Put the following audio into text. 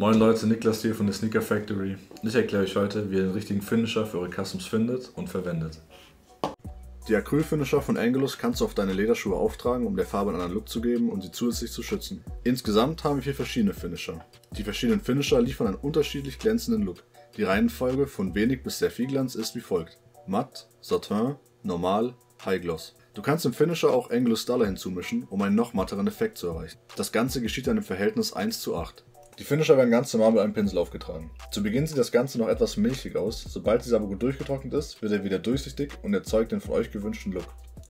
Moin Leute, Niklas hier von der Sneaker Factory. Ich erkläre euch heute, wie ihr den richtigen Finisher für eure Customs findet und verwendet. Die Acryl-Finisher von Angelus kannst du auf deine Lederschuhe auftragen, um der Farbe einen anderen Look zu geben und sie zusätzlich zu schützen. Insgesamt haben wir vier verschiedene Finisher. Die verschiedenen Finisher liefern einen unterschiedlich glänzenden Look. Die Reihenfolge von wenig bis sehr viel Glanz ist wie folgt. Matt, Satin, Normal, High Gloss. Du kannst im Finisher auch Angelus Dollar hinzumischen, um einen noch matteren Effekt zu erreichen. Das Ganze geschieht dann im Verhältnis 1 zu 8. Die Finisher werden ganz normal mit einem Pinsel aufgetragen. Zu Beginn sieht das Ganze noch etwas milchig aus, sobald dieser aber gut durchgetrocknet ist, wird er wieder durchsichtig und erzeugt den von euch gewünschten Look.